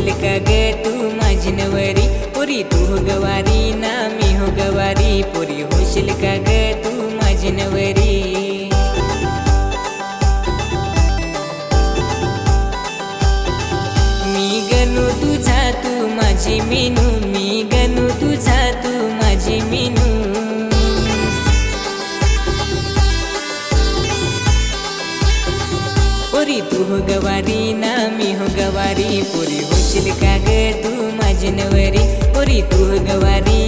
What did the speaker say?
होशील का ग तू माझी नवरी? पुरी तू हो गवारी ना मी हो गवारी. पुरी होशील का ग तू माझी नवरी? मी गणू तुझा तू माझी मेनू. पोरी तू हो गवारी ना मी हो गवारी. पोरी होशील का ग तू माझी नवरी? पोरी तू हो गवारी